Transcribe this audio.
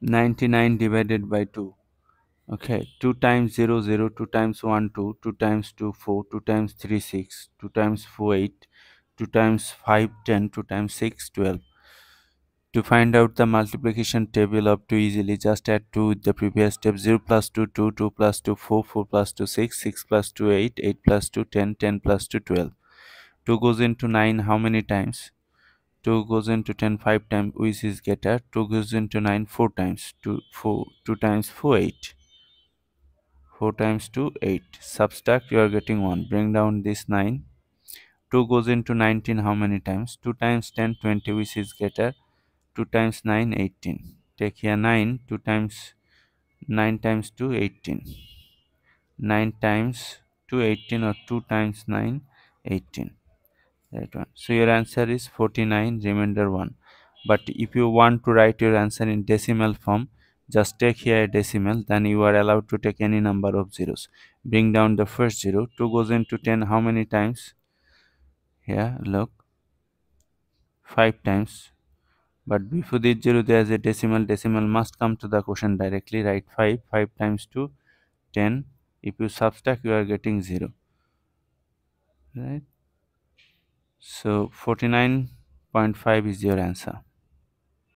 99 divided by 2 okay 2 times 0 0 2 times 1 2 2 times 2 4 2 times 3 6 2 times 4 8 2 times 5 10 2 times 6 12 to find out the multiplication table of 2 easily just add 2 with the previous step 0 plus 2 2 2 plus 2 4 4 plus 2 6 6 plus 2 8 8 plus 2 10 10 plus 2 12 2 goes into 9 how many times 2 goes into 10 5 times which is getter 2 goes into 9 4 times 2 4 2 times 4 8 4 times 2 8 subtract you are getting 1 bring down this 9 2 goes into 19 how many times? 2 times 10 20 which is getter 2 times 9 18 take here 9 2 times 9 times 2 18 9 times 2 18 or 2 times 9 18 one so your answer is 49 remainder 1 but if you want to write your answer in decimal form just take here a decimal then you are allowed to take any number of zeros. Bring down the first zero. 2 goes into 10 how many times? Here look. 5 times. But before this zero there is a decimal. Decimal must come to the quotient directly. Write 5 5 times 2 10 if you subtract you are getting 0 right so 49.5 is your answer